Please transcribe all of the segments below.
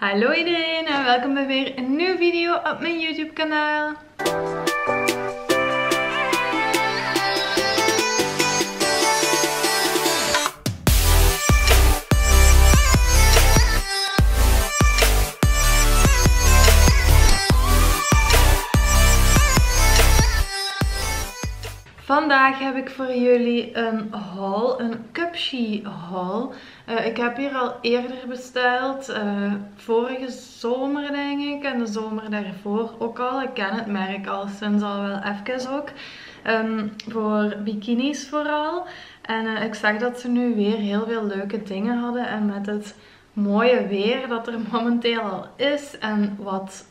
Hallo iedereen en welkom bij weer een nieuwe video op mijn YouTube kanaal. Vandaag heb ik voor jullie een haul, een Cupshe haul. Uh, ik heb hier al eerder besteld, uh, vorige zomer denk ik en de zomer daarvoor ook al. Ik ken het merk al sinds al wel even ook. Um, voor bikinis vooral. En uh, ik zag dat ze nu weer heel veel leuke dingen hadden. En met het mooie weer dat er momenteel al is en wat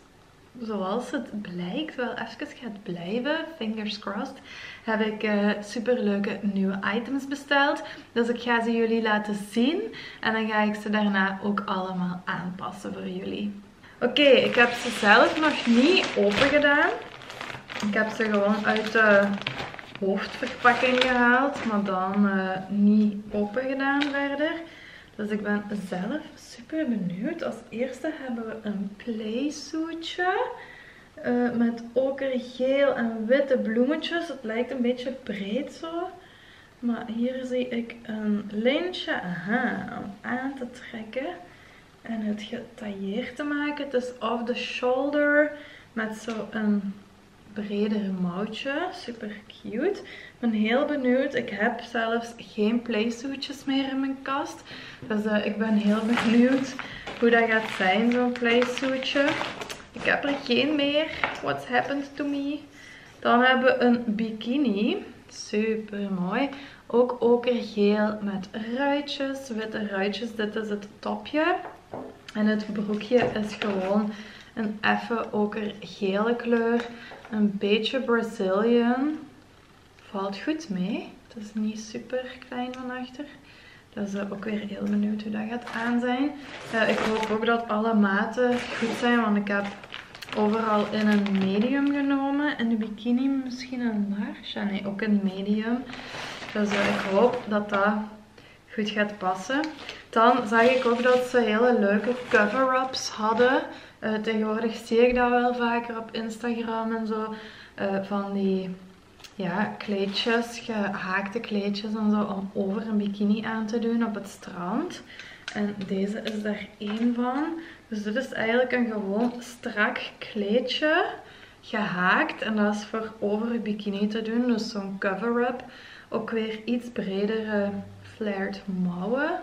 zoals het blijkt wel even gaat blijven, fingers crossed, heb ik uh, super leuke nieuwe items besteld. Dus ik ga ze jullie laten zien en dan ga ik ze daarna ook allemaal aanpassen voor jullie. Oké, ik heb ze zelf nog niet open gedaan. Ik heb ze gewoon uit de hoofdverpakking gehaald, maar dan uh, niet open gedaan verder. Dus ik ben zelf super benieuwd. Als eerste hebben we een playsuitje. Uh, met okergeel en witte bloemetjes. Het lijkt een beetje breed zo. Maar hier zie ik een lintje aha, om aan te trekken. En het getailleerd te maken. Het is off the shoulder met zo'n bredere mouwtje. Super cute. Ik ben heel benieuwd. Ik heb zelfs geen playsuitjes meer in mijn kast. Dus uh, ik ben heel benieuwd hoe dat gaat zijn, zo'n playsuitje. Ik heb er geen meer. What's happened to me? Dan hebben we een bikini. Super mooi. Ook okergeel met ruitjes. Witte ruitjes. Dit is het topje. En het broekje is gewoon een effe okergele kleur. Een beetje Brazilian. Valt goed mee. Het is niet super klein van achter. Dus uh, ook weer heel benieuwd hoe dat gaat aan zijn. Uh, ik hoop ook dat alle maten goed zijn. Want ik heb overal in een medium genomen. In de bikini misschien een large. Ja, nee, ook een medium. Dus uh, ik hoop dat dat goed gaat passen. Dan zag ik ook dat ze hele leuke cover-ups hadden. Uh, tegenwoordig zie ik dat wel vaker op Instagram en zo. Uh, van die ja, kleedjes, gehaakte kleedjes en zo om over een bikini aan te doen op het strand. En deze is daar één van. Dus dit is eigenlijk een gewoon strak kleedje gehaakt. En dat is voor over je bikini te doen. Dus zo'n cover-up. Ook weer iets bredere flared mouwen.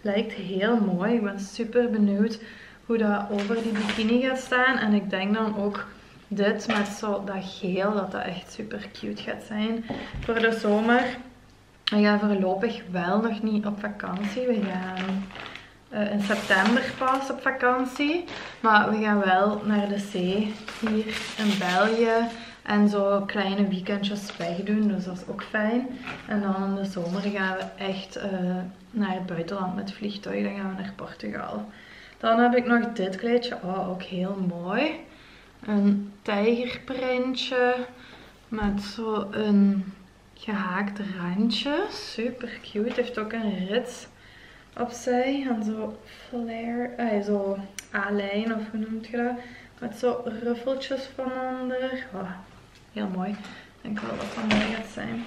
Lijkt heel mooi. Ik ben super benieuwd hoe dat over die bikini gaat staan. En ik denk dan ook dit met zo dat geel, dat dat echt super cute gaat zijn voor de zomer. We gaan voorlopig wel nog niet op vakantie. We gaan uh, in september pas op vakantie. Maar we gaan wel naar de zee hier in België. En zo kleine weekendjes wegdoen. Dus dat is ook fijn. En dan in de zomer gaan we echt uh, naar het buitenland met vliegtuig. Dan gaan we naar Portugal. Dan heb ik nog dit kleedje. Oh, ook heel mooi. Een tijgerprintje. Met zo een gehaakt randje. Super cute. Heeft ook een rits opzij. En zo flare. Eh, zo A-lijn of hoe noemt je dat? Met zo ruffeltjes van onder. Oh, heel mooi. Ik denk wel dat dat mooi gaat zijn.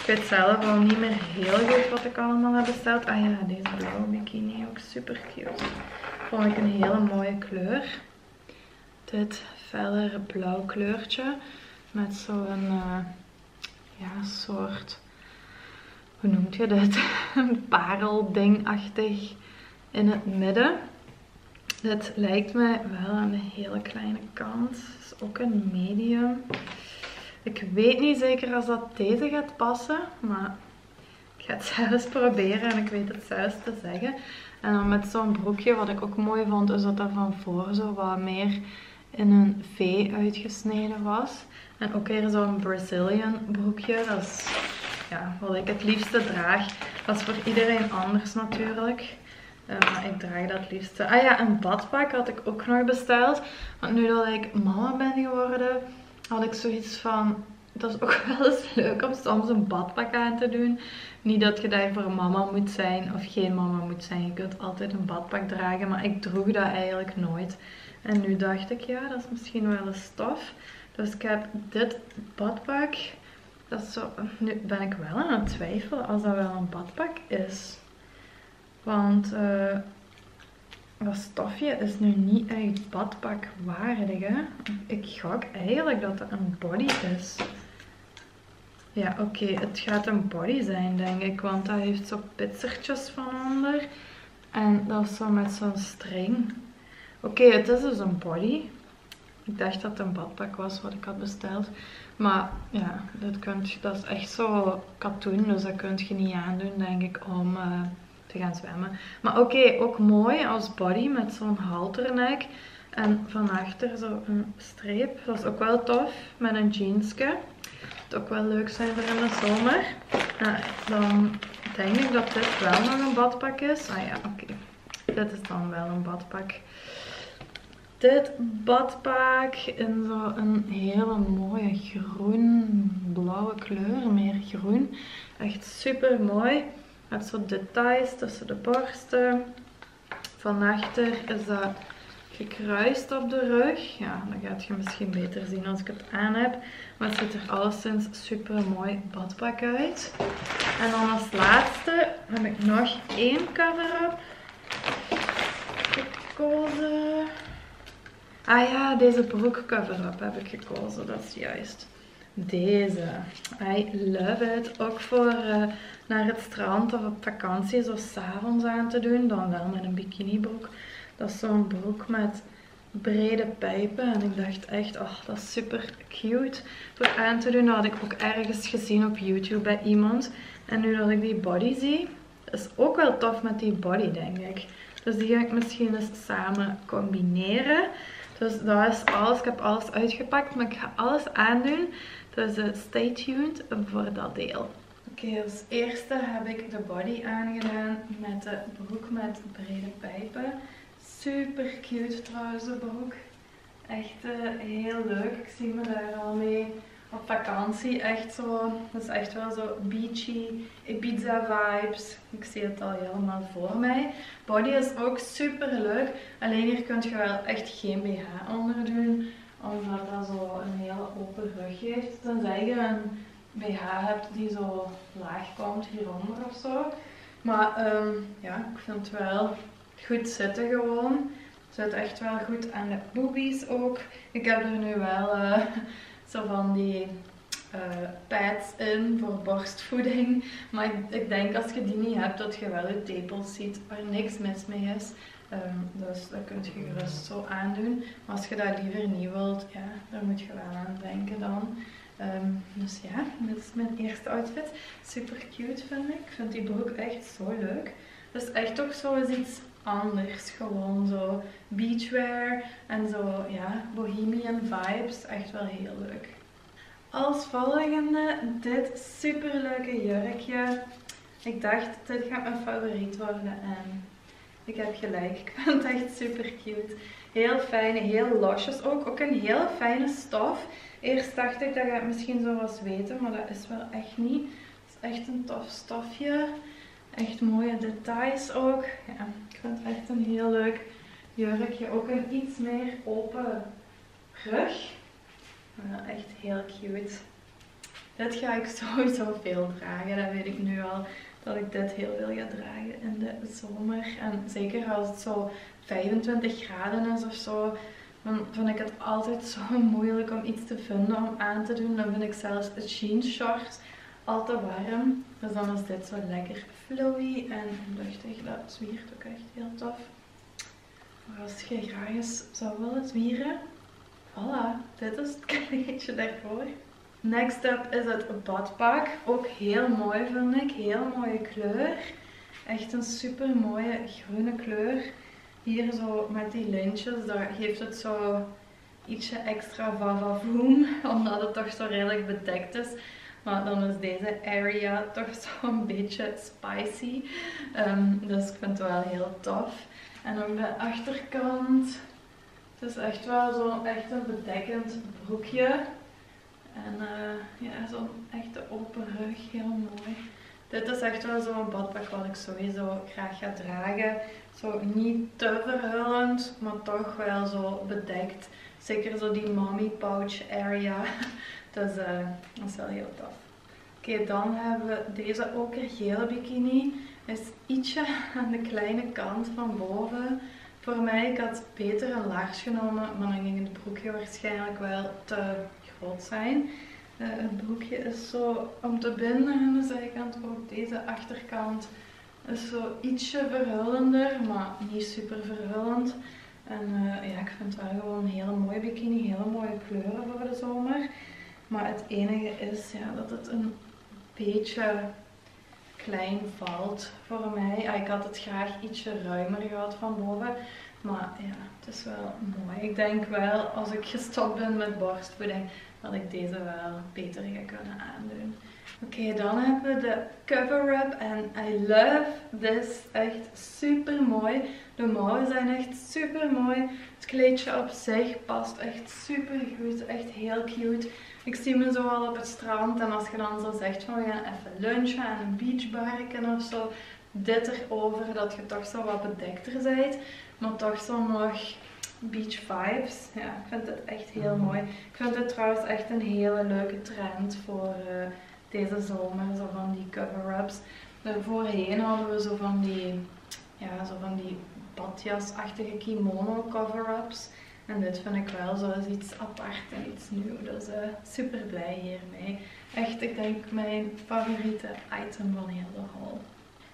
Ik weet zelf al niet meer heel goed wat ik allemaal heb besteld. Ah ja, deze blauwe bikini ook super cute. Vond ik een hele mooie kleur. Dit fellere blauw kleurtje. Met zo'n uh, ja, soort, hoe noemt je dit? Een pareldingachtig in het midden. Dit lijkt mij wel de hele kleine kant. Is ook een medium. Ik weet niet zeker als dat deze gaat passen, maar ik ga het zelfs proberen en ik weet het zelfs te zeggen. En dan met zo'n broekje, wat ik ook mooi vond, is dat dat van voor zo wat meer in een V uitgesneden was. En ook weer zo'n Brazilian broekje. Dat is ja, wat ik het liefste draag. Dat is voor iedereen anders natuurlijk. Uh, maar ik draag dat liefste. Ah ja, een badpak had ik ook nog besteld. Want nu dat ik mama ben geworden, had ik zoiets van... dat is ook wel eens leuk om soms een badpak aan te doen. Niet dat je daar voor mama moet zijn of geen mama moet zijn. Je kunt altijd een badpak dragen, maar ik droeg dat eigenlijk nooit. En nu dacht ik, ja, dat is misschien wel een stof. Dus ik heb dit badpak. Dat zo, nu ben ik wel aan het twijfelen als dat wel een badpak is. Want uh, dat stofje is nu niet echt badpakwaardig. Hè? Ik gok eigenlijk dat het een body is. Ja, oké. Het gaat een body zijn, denk ik. Want dat heeft zo pitzertjes van onder. En dat is zo met zo'n string. Oké, het is dus een body. Ik dacht dat het een badpak was wat ik had besteld. Maar ja, dat, kunt, dat is echt zo katoen. Dus dat kun je niet aandoen, denk ik, om... Uh, te gaan zwemmen. Maar oké, ook mooi als body met zo'n halternek. En van achter zo een streep. Dat is ook wel tof. Met een jeansje. Ook wel leuk zijn voor in de zomer. Nou, dan denk ik dat dit wel nog een badpak is. Ah ja, oké. Dit is dan wel een badpak. Dit badpak in zo'n hele mooie groen-blauwe kleur. Meer groen. Echt super mooi. Met zo details tussen de borsten. Van achter is dat gekruist op de rug. Ja, dan gaat je misschien beter zien als ik het aan heb. Maar het ziet er alleszins super mooi badpak uit. En dan als laatste heb ik nog één cover-up gekozen. Ah ja, deze broek cover-up heb ik gekozen, dat is juist. Deze. I love it. Ook voor uh, naar het strand of op vakantie, zo s'avonds aan te doen. Dan wel met een bikinibroek. Dat is zo'n broek met brede pijpen. En ik dacht echt, oh, dat is super cute voor aan te doen. Dat had ik ook ergens gezien op YouTube bij iemand. En nu dat ik die body zie, is ook wel tof met die body, denk ik. Dus die ga ik misschien eens samen combineren. Dus dat is alles. Ik heb alles uitgepakt, maar ik ga alles aandoen. Dus uh, stay tuned voor dat deel. Oké, als eerste heb ik de body aangedaan met de broek met brede pijpen. Super cute trouwens de broek. Echt uh, heel leuk. Ik zie me daar al mee op vakantie. Echt zo, dat is echt wel zo beachy, Ibiza vibes. Ik zie het al helemaal voor mij. Body is ook super leuk. Alleen hier kun je wel echt geen BH onder doen. Omdat dat zo een hele open rug heeft. Tenzij je een BH hebt die zo laag komt hieronder of zo. Maar um, ja, ik vind het wel goed zitten gewoon. Zit echt wel goed aan de boobies ook. Ik heb er nu wel uh, zo van die uh, pads in voor borstvoeding. Maar ik, denk als je die niet hebt, dat je wel je tepels ziet waar niks mis mee is. Um, dus dat kun je gerust zo aandoen. Maar als je dat liever niet wilt, ja, daar moet je wel aan denken dan. Um, dus ja, dit is mijn eerste outfit. Super cute vind ik. Ik vind die broek echt zo leuk. Dat is echt ook zo iets anders. Gewoon zo beachwear en zo, ja, bohemian vibes. Echt wel heel leuk. Als volgende dit super leuke jurkje. Ik dacht, dit gaat mijn favoriet worden en ik heb gelijk. Ik vind het echt super cute. Heel fijn, heel losjes ook. Ook een heel fijne stof. Eerst dacht ik dat ik het misschien zo was weten, maar dat is wel echt niet. Het is echt een tof stofje. Echt mooie details ook. Ja, ik vind het echt een heel leuk jurkje. Ook een iets meer open rug. Maar echt heel cute. Dit ga ik sowieso veel dragen, dat weet ik nu al. Dat ik dit heel veel ga dragen in de zomer. En zeker als het zo 25 graden is of zo, dan vind ik het altijd zo moeilijk om iets te vinden om aan te doen. Dan vind ik zelfs jeans shorts al te warm. Dus dan is dit zo lekker flowy en luchtig. Dat zwiert ook echt heel tof. Maar als je graag eens zou willen zwieren, voilà, dit is het kleedje daarvoor. Next up is het badpak. Ook heel mooi vind ik. Heel mooie kleur. Echt een super mooie groene kleur hier zo met die lintjes, daar geeft het zo ietsje extra vavavoom, omdat het toch zo redelijk bedekt is. Maar dan is deze area toch zo'n beetje spicy. Um, dus ik vind het wel heel tof. En ook de achterkant. Het is echt wel zo echt een bedekkend broekje. En uh, ja, zo'n echte open rug, heel mooi. Dit is echt wel zo'n badpak wat ik sowieso graag ga dragen. Zo niet te verhullend, maar toch wel zo bedekt. Zeker zo die mommy pouch area. Dus dat is wel heel tof. Oké, dan hebben we deze gele bikini. Is ietsje aan de kleine kant van boven. Voor mij, ik had beter een laars genomen, maar dan ging het broekje waarschijnlijk wel te groot zijn. Uh, het broekje is zo om te binden aan de zijkant, ook deze achterkant is zo ietsje verhullender, maar niet super verhullend. En uh, ja, ik vind het wel gewoon een hele mooie bikini, hele mooie kleuren voor de zomer. Maar het enige is ja, dat het een beetje klein valt voor mij. Ik had het graag ietsje ruimer gehad van boven. Maar ja, het is wel mooi. Ik denk wel, als ik gestopt ben met borstvoeding, dat ik deze wel beter ga kunnen aandoen. Oké, dan hebben we de cover-up en I love this. Echt super mooi. De mouwen zijn echt super mooi. Het kleedje op zich past echt super goed. Echt heel cute. Ik zie me zo al op het strand en als je dan zo zegt van we gaan even lunchen en een beachbarken of zo. Dit erover dat je toch zo wat bedekter bent. Maar toch zo nog beach vibes. Ja, ik vind het echt heel mhm. mooi. Ik vind het trouwens echt een hele leuke trend voor uh, deze zomer. Zo van die cover-ups. Voorheen hadden we zo van die, ja, zo van die badjasachtige kimono cover-ups. En dit vind ik wel zo iets apart en iets nieuws. Dus uh, super blij hiermee. Echt, ik denk mijn favoriete item van heel de haul.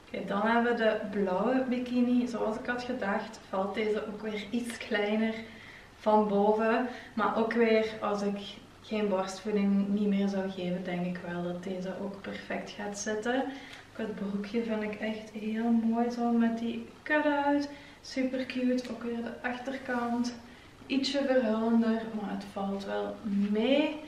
Oké, dan hebben we de blauwe bikini. Zoals ik had gedacht, valt deze ook weer iets kleiner van boven. Maar ook weer, als ik geen borstvoeding niet meer zou geven, denk ik wel dat deze ook perfect gaat zitten. Het broekje vind ik echt heel mooi zo met die cut-out. Super cute. Ook weer de achterkant ietsje verhullender, maar het valt wel mee.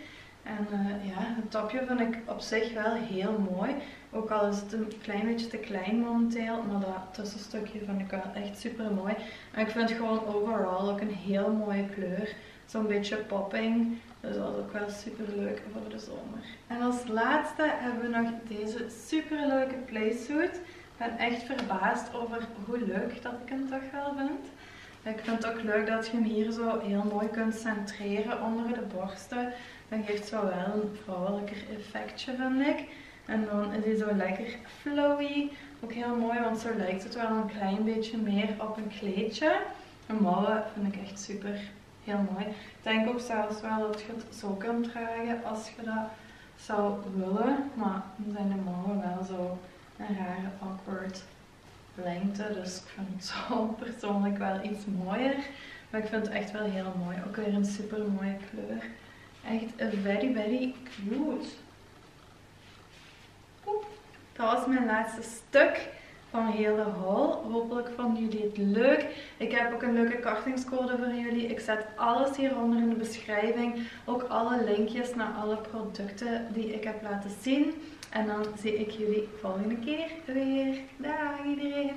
En uh, ja, het topje vind ik op zich wel heel mooi. Ook al is het een klein beetje te klein momenteel, maar dat tussenstukje vind ik wel echt super mooi. En ik vind het gewoon overal ook een heel mooie kleur. Zo'n beetje popping. Dus dat is ook wel super leuk voor de zomer. En als laatste hebben we nog deze super leuke playsuit. Ik ben echt verbaasd over hoe leuk dat ik hem toch wel vind. Ik vind het ook leuk dat je hem hier zo heel mooi kunt centreren onder de borsten. Dan geeft zo wel een vrouwelijker effectje vind ik. En dan is hij zo lekker flowy. Ook heel mooi, want zo lijkt het wel een klein beetje meer op een kleedje. De mouwen vind ik echt super heel mooi. Ik denk ook zelfs wel dat je het zo kunt dragen als je dat zou willen. Maar dan zijn de mouwen wel zo een rare awkward lengte. Dus ik vind het zo persoonlijk wel iets mooier. Maar ik vind het echt wel heel mooi. Ook weer een super mooie kleur. Echt very, very cute. Dat was mijn laatste stuk van heel haul. Hopelijk vonden jullie het leuk. Ik heb ook een leuke kortingscode voor jullie. Ik zet alles hieronder in de beschrijving. Ook alle linkjes naar alle producten die ik heb laten zien. En dan zie ik jullie volgende keer weer. Dag iedereen!